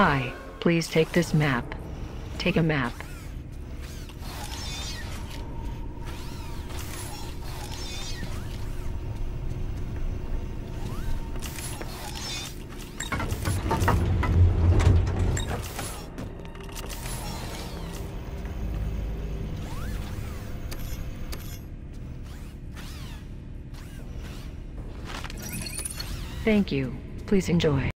Hi, please take this map. Take a map. Thank you. Please enjoy.